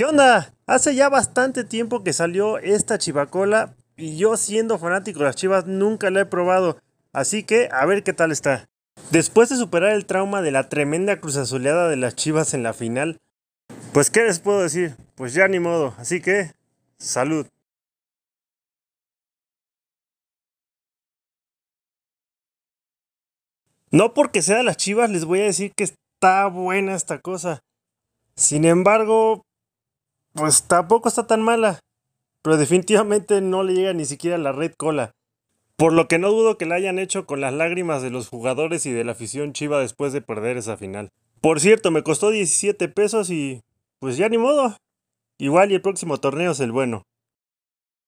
¿Qué onda? Hace ya bastante tiempo que salió esta chivacola y yo siendo fanático de las chivas nunca la he probado. Así que a ver qué tal está. Después de superar el trauma de la tremenda cruzazuleada de las chivas en la final, pues qué les puedo decir, pues ya ni modo. Así que, salud. No porque sea las chivas les voy a decir que está buena esta cosa. Sin embargo, pues tampoco está tan mala. Pero definitivamente no le llega ni siquiera la red cola. Por lo que no dudo que la hayan hecho con las lágrimas de los jugadores y de la afición chiva después de perder esa final. Por cierto, me costó 17 pesos y pues ya ni modo. Igual y el próximo torneo es el bueno.